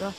Да.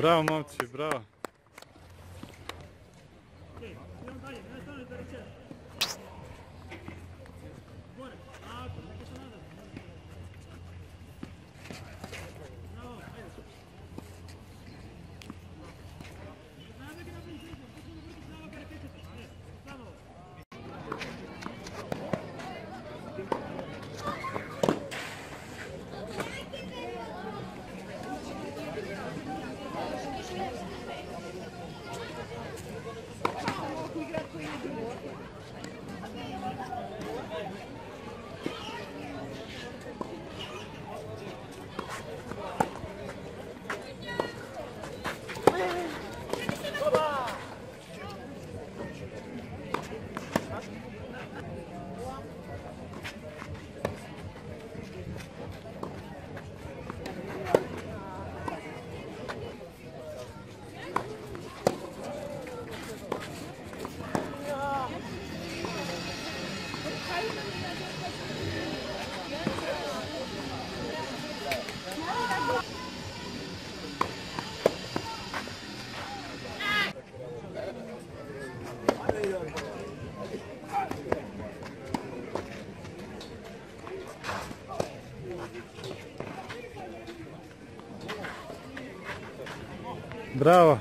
Bravo momci, bravo. Brava.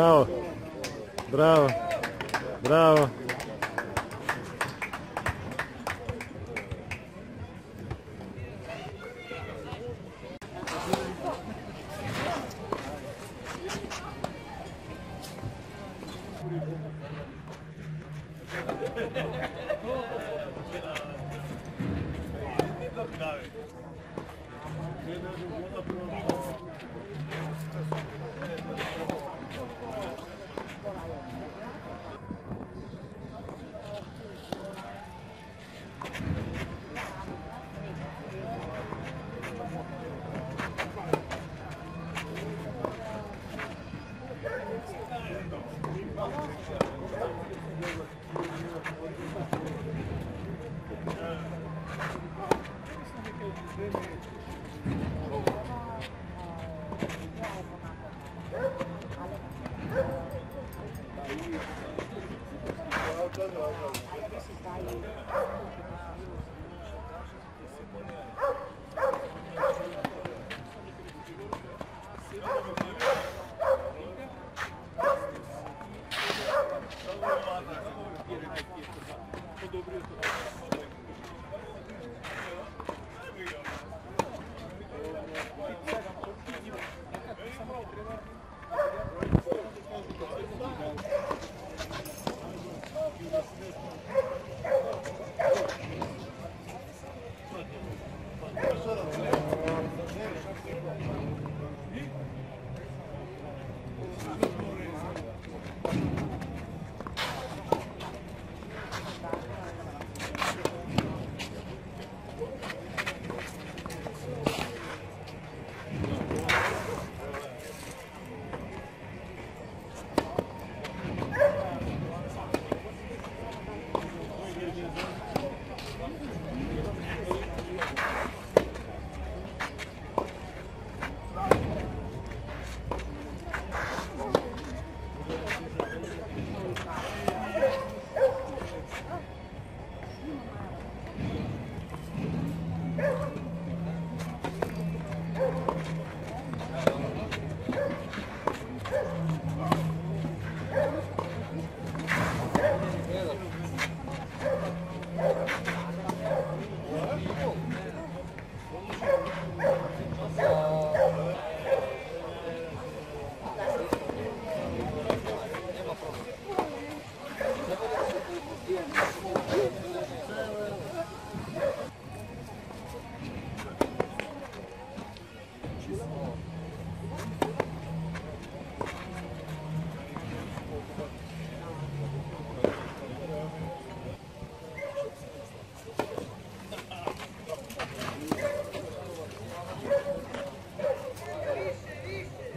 now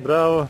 Bravo.